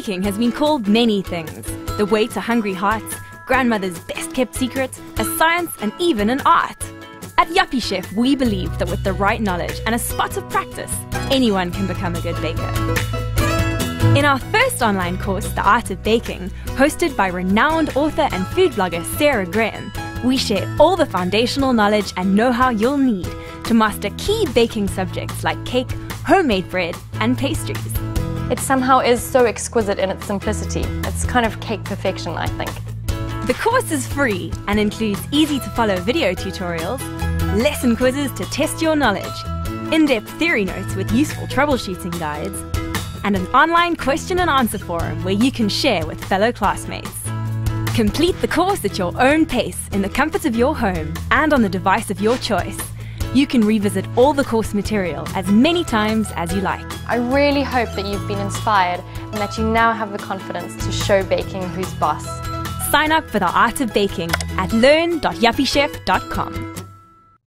Baking has been called many things the way to hungry hearts, grandmother's best kept secret, a science, and even an art. At Yuppiechef, we believe that with the right knowledge and a spot of practice, anyone can become a good baker. In our first online course, The Art of Baking, hosted by renowned author and food blogger Sarah Graham, we share all the foundational knowledge and know how you'll need to master key baking subjects like cake, homemade bread, and pastries. It somehow is so exquisite in its simplicity. It's kind of cake perfection, I think. The course is free and includes easy to follow video tutorials, lesson quizzes to test your knowledge, in depth theory notes with useful troubleshooting guides, and an online question and answer forum where you can share with fellow classmates. Complete the course at your own pace in the comfort of your home and on the device of your choice. You can revisit all the course material as many times as you like. I really hope that you've been inspired and that you now have the confidence to show baking who's boss. Sign up for the art of baking at learn.yuppiechef.com.